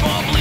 bubbly